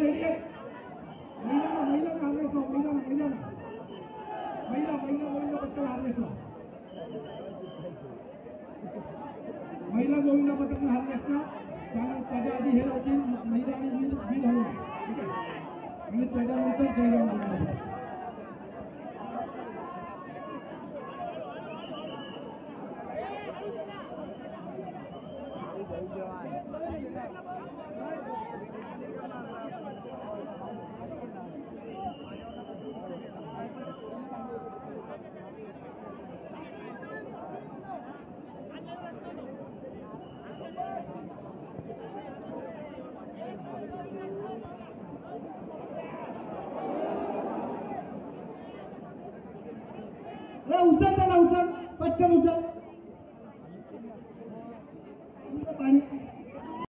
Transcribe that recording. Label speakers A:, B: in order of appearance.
A: दिसत महिला महिला महिला पटकन हार रेसवा महिला गोविंद पटकन हार रेसवा त्यानंतर त्याच्या आधी हे लावतील महिला बोलणार ए, उचल त्याला उचल. पटकन उचल. पाणी.